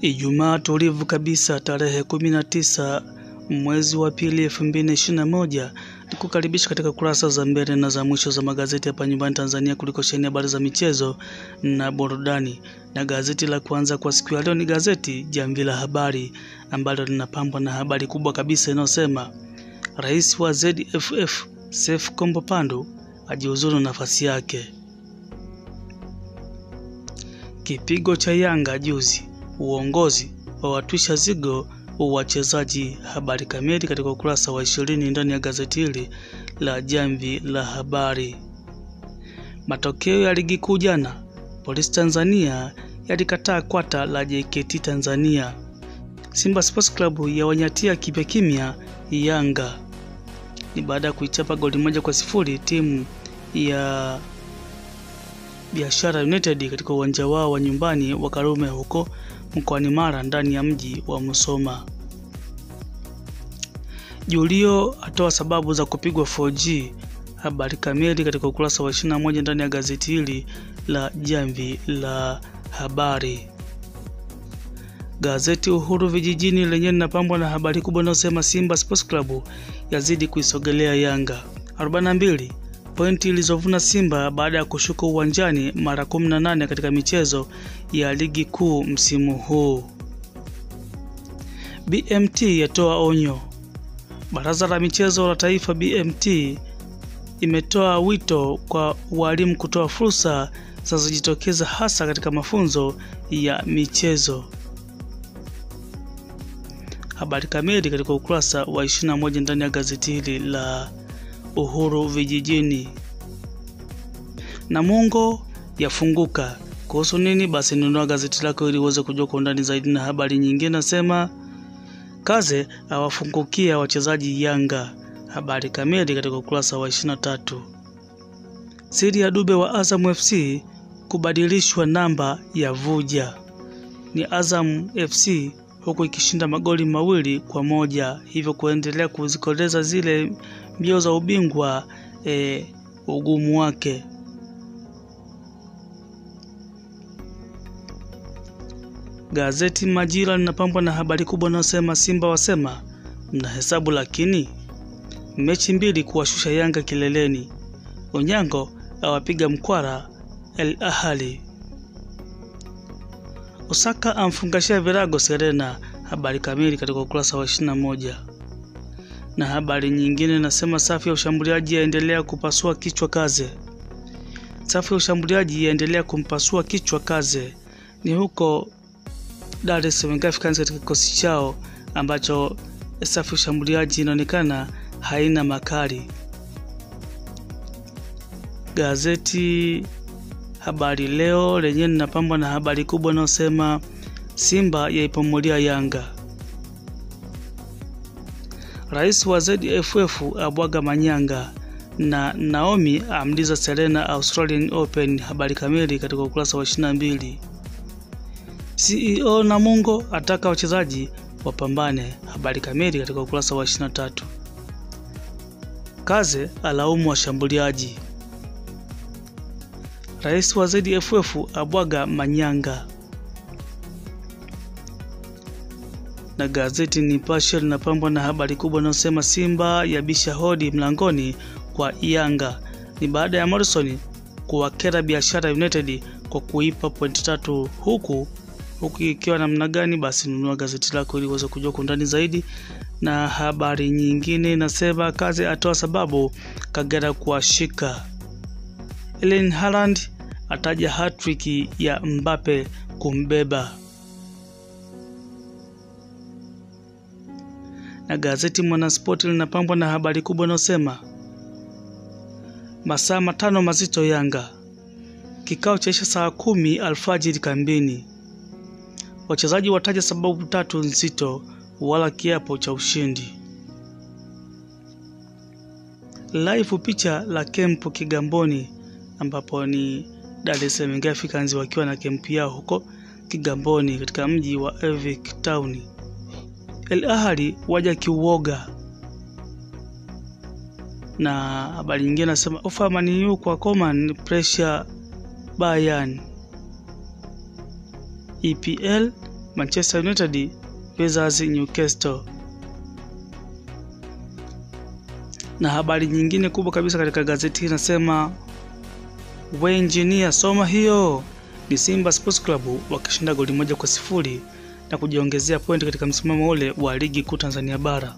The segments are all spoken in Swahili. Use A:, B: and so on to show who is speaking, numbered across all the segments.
A: Ijumaa tulivu kabisa tarehe 19 mwezi wa pili 2021 nikukaribisha katika kurasa za mbele na za mwisho za magazeti hapa nyumbani Tanzania kuliko sheni habari za michezo na burudani. Na gazeti la kwanza kwa siku ya leo ni gazeti Jamvi la Habari ambalo linapambwa na habari kubwa kabisa inayosema Rais wa ZFF Seif Kombo Pandu ajiuzuru nafasi yake. Kipigo cha Yanga juzi, uongozi wa watwisha zigo wachezaji. Habari kamili katika ukurasa wa ishirini ndani ya gazeti hili la Jamvi la Habari. Matokeo ya ligi kuu jana, Polisi Tanzania yalikataa kwata la JKT Tanzania. Simba Sports Club yawanyatia kipya kimya Yanga ni baada ya kuichapa goli moja kwa sifuri timu ya Biashara United katika uwanja wao wa nyumbani wa Karume huko mkoani Mara ndani ya mji wa Musoma. Julio atoa sababu za kupigwa 4G. Habari kamili katika ukurasa wa 21 ndani ya gazeti hili la Jamvi la Habari. Gazeti Uhuru Vijijini lenyewe linapambwa na habari kubwa inayosema Simba Sports Club yazidi kuisogelea Yanga 42 pointi ilizovuna Simba baada ya kushuka uwanjani mara 18 katika michezo ya ligi kuu msimu huu. BMT yatoa onyo. Baraza la michezo la taifa BMT imetoa wito kwa walimu kutoa fursa zinazojitokeza hasa katika mafunzo ya michezo. Habari kamili katika ukurasa wa 21 ndani ya gazeti hili la Uhuru Vijijini. Namungo yafunguka kuhusu nini? Basi nunua gazeti lako ili uweze kujua kwa undani zaidi. Na habari nyingine nasema Kaze awafungukia wachezaji Yanga. Habari kamili katika ukurasa wa 23. Siri ya Dube wa Azam FC kubadilishwa namba ya vuja ni Azam FC huku ikishinda magoli mawili kwa moja hivyo kuendelea kuzikoleza zile mbio za ubingwa e, ugumu wake. Gazeti Majira linapambwa na habari kubwa inayosema Simba wasema mnahesabu, lakini mechi mbili kuwashusha Yanga kileleni. Onyango awapiga mkwara El Ahali. Osaka amfungashia virago Serena. Habari kamili katika ukurasa wa 21. Na habari nyingine inasema safu ya ushambuliaji yaendelea kupasua kichwa Kaze. Safu ya ushambuliaji yaendelea kumpasua kichwa Kaze ni huko Dar es Salaam Africans katika kikosi chao ambacho safu ya ushambuliaji inaonekana haina makali. Gazeti Habari Leo lenyewe linapambwa na habari kubwa inayosema Simba yaipomolia Yanga. Rais wa ZFF abwaga manyanga na Naomi amliza Serena Australian Open. Habari kamili katika ukurasa wa 22. CEO Namungo ataka wachezaji wapambane. Habari kamili katika ukurasa wa 23. Kaze alaumu washambuliaji. Rais wa ZFF abwaga manyanga. Na gazeti Nipashe linapambwa na habari kubwa inayosema Simba yabisha hodi mlangoni kwa Yanga. Ni baada ya Morrison kuwakera Biashara United kwa kuipa pointi tatu, huku huku ikiwa namna gani? Basi nunua gazeti lako ili uweze kujua kwa undani zaidi. Na habari nyingine inasema kazi atoa sababu Kagera kuwashika. Erling Haaland ataja hatrick ya Mbappe kumbeba. Na gazeti Mwanaspoti linapambwa na habari kubwa inayosema masaa matano mazito Yanga, kikao chaisha saa kumi alfajiri kambini, wachezaji wataja sababu tatu nzito, wala kiapo cha ushindi. Live picha la kempu Kigamboni ambapo ni Dar es Salaam Africans wakiwa na kempu yao huko Kigamboni katika mji wa Evic Town. El Ahly waja kiuoga. Na habari nyingine nasema ofa Man U kwa Coman pressure Bayern. EPL Manchester United versus Newcastle. Na habari nyingine kubwa kabisa katika gazeti inasema we injinia soma hiyo, ni Simba Sports Club wakishinda goli moja kwa sifuri na kujiongezea pointi katika msimamo ule wa ligi kuu Tanzania bara.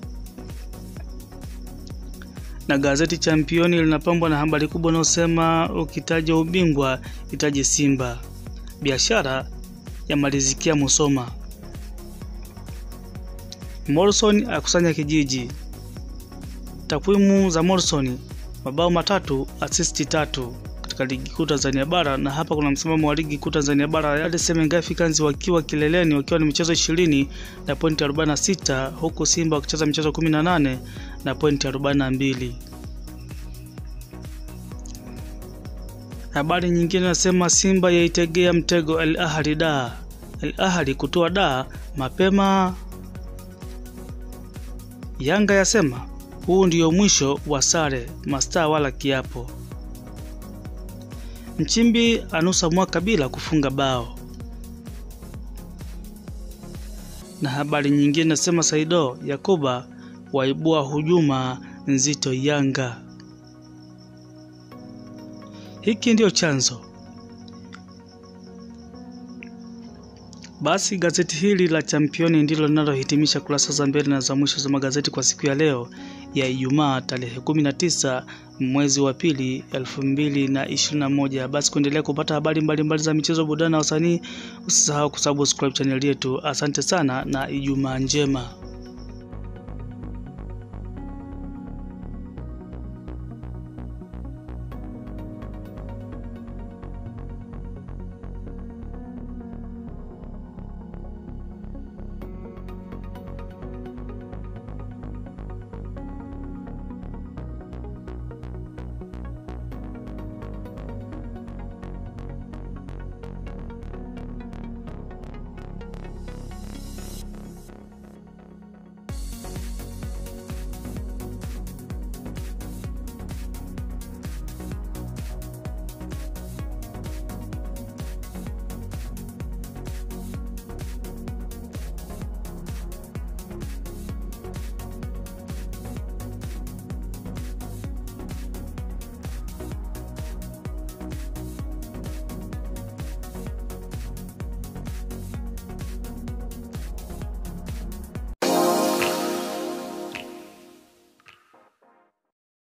A: Na gazeti Championi linapambwa na habari kubwa inayosema ukitaja ubingwa itaje Simba, biashara yamalizikia Musoma, Morrison akusanya kijiji. Takwimu za Morrison, mabao matatu, asisti tatu katika ligi kuu Tanzania bara. Na hapa kuna msimamo wa ligi kuu Tanzania bara, Yale Semenga Africans wakiwa kileleni wakiwa na michezo 20 na pointi 46, huku Simba wakicheza michezo 18 na pointi 42. Habari nyingine nasema Simba yaitegea mtego Al Ahli da Al Ahli kutoa da mapema. Yanga yasema huu ndio mwisho wa sare, mastaa wala kiapo. Mchimbi anusa mwaka bila kufunga bao. Na habari nyingine nasema Saido Yakuba waibua hujuma nzito Yanga. Hiki ndiyo chanzo. Basi gazeti hili la Championi ndilo linalohitimisha kurasa za mbele na za mwisho za magazeti kwa siku ya leo ya Ijumaa tarehe 19 mwezi wa pili 2021. Basi kuendelea kupata habari mbalimbali mbali za michezo, burudani na wasanii, usisahau kusubscribe channel yetu. Asante sana na Ijumaa njema.